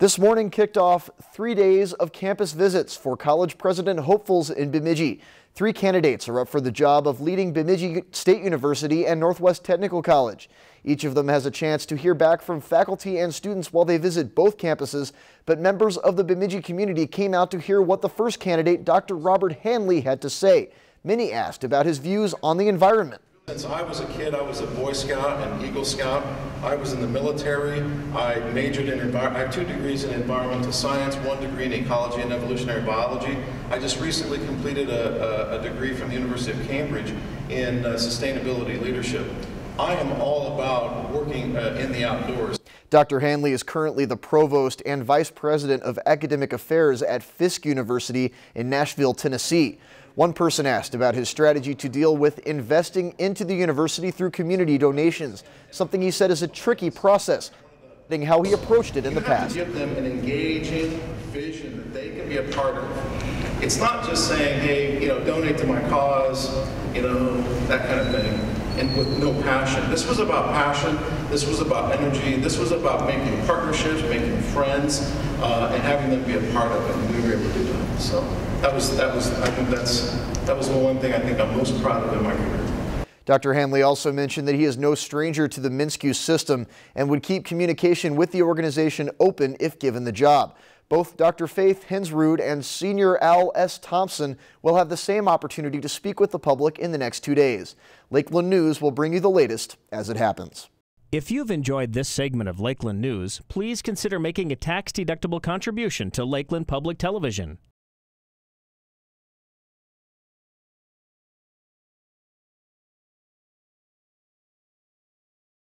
This morning kicked off three days of campus visits for college president hopefuls in Bemidji. Three candidates are up for the job of leading Bemidji State University and Northwest Technical College. Each of them has a chance to hear back from faculty and students while they visit both campuses, but members of the Bemidji community came out to hear what the first candidate, Dr. Rodney Hanley, had to say. Many asked about his views on the environment. Since I was a kid, I was a Boy Scout and Eagle Scout. I was in the military. I majored in, I have two degrees in environmental science, one degree in ecology and evolutionary biology. I just recently completed a, a, a degree from the University of Cambridge in uh, sustainability leadership. I am all about working uh, in the outdoors. Dr. Hanley is currently the provost and vice president of academic affairs at Fisk University in Nashville, Tennessee. One person asked about his strategy to deal with investing into the university through community donations, something he said is a tricky process, how he approached it in you the past. give them an engaging vision that they can be a part of. It's not just saying, hey, you know, donate to my cause, you know, that kind of thing, and with no passion. This was about passion. This was about energy. This was about making partnerships, making friends, uh, and having them be a part of it. And we were able to do that. So that was that was I think that's that was the one thing I think I'm most proud of in my career. Dr. Hanley also mentioned that he is no stranger to the MnSCU system and would keep communication with the organization open if given the job. Both Dr. Faith Hensrud and Senior Al S. Thompson will have the same opportunity to speak with the public in the next two days. Lakeland News will bring you the latest as it happens. If you've enjoyed this segment of Lakeland News, please consider making a tax-deductible contribution to Lakeland Public Television.